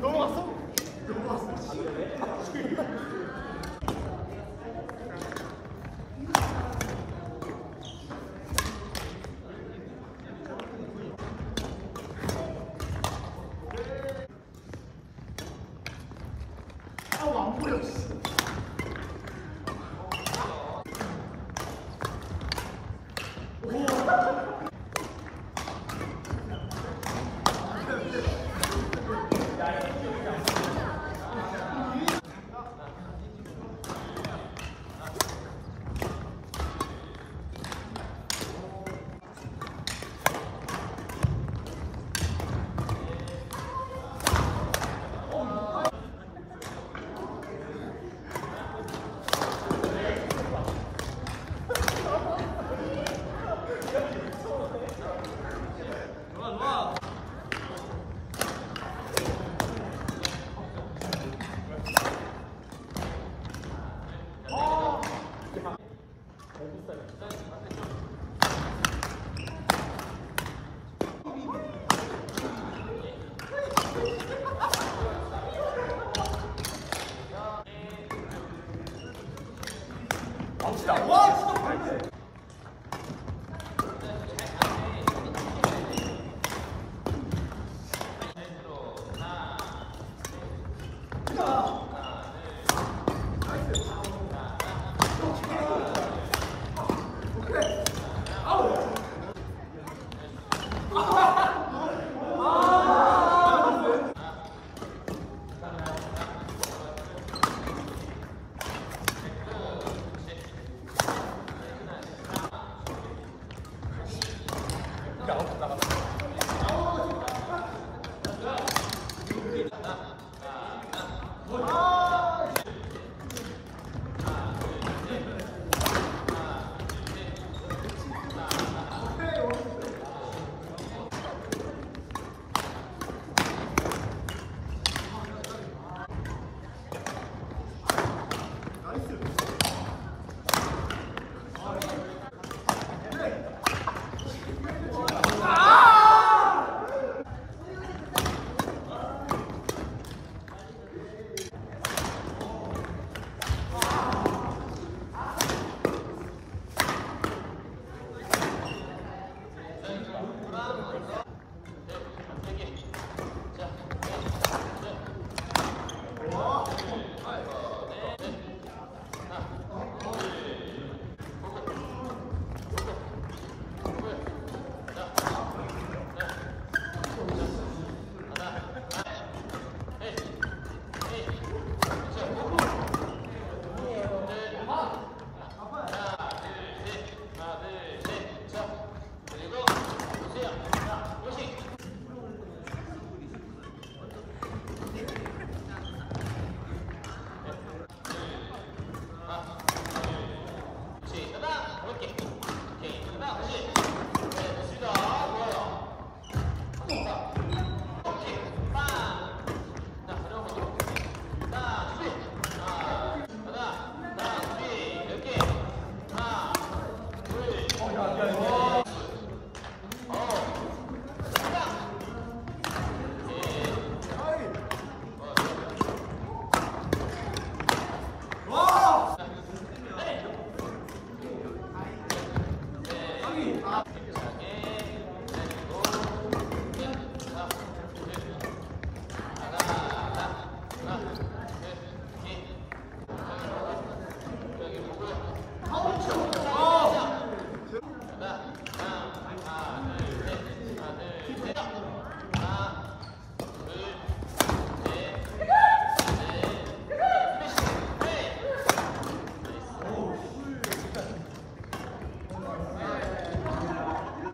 넘어갔어? 안 보여 씨. 갑시다. 와, 진짜 발대. 아우!